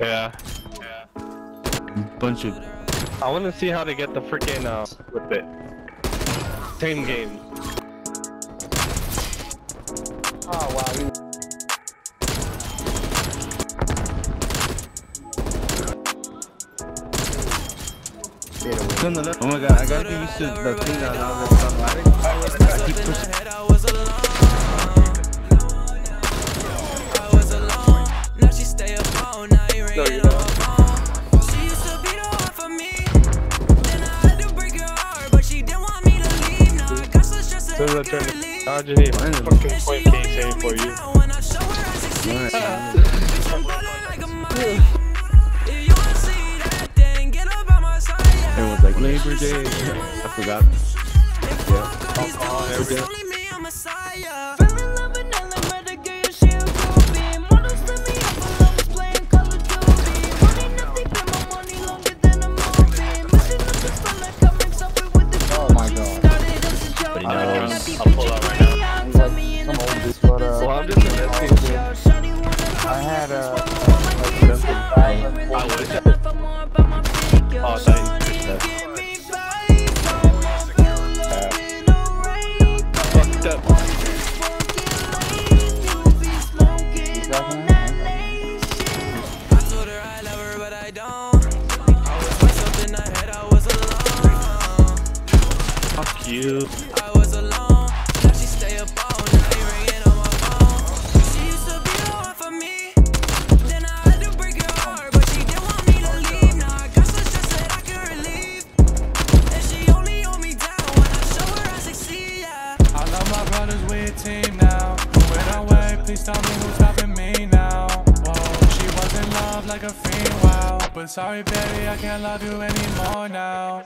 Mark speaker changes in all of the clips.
Speaker 1: Yeah.
Speaker 2: Bunch of.
Speaker 1: I want to see how to get the freaking uh with it. Same game.
Speaker 3: Oh wow. He... Get away.
Speaker 2: Turn the left. Oh my god, I gotta get used to the thing that I was automatic. I keep pushing.
Speaker 1: Turn. I fucking point for you.
Speaker 2: Everyone's like Labor Day. I forgot.
Speaker 1: Oh, there we go.
Speaker 3: Dude, but
Speaker 1: Well, I'm just investing.
Speaker 3: I had like something violent.
Speaker 1: I would. Oh. Fucked up.
Speaker 2: Fuck you.
Speaker 4: Please tell me who's stopping me now. Whoa, she was in love like a fiend, wow. But sorry, baby, I can't love you anymore now.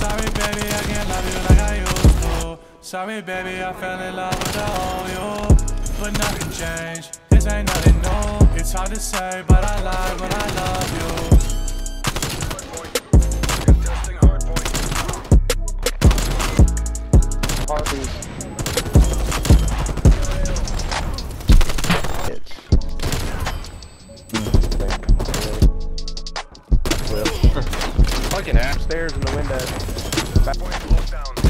Speaker 4: Sorry, baby, I can't love you like I used to. Sorry, baby, I fell in love with the whole you. But nothing changed, this ain't nothing new. It's hard to say, but I lie when I love you.
Speaker 1: stairs and the window. Back.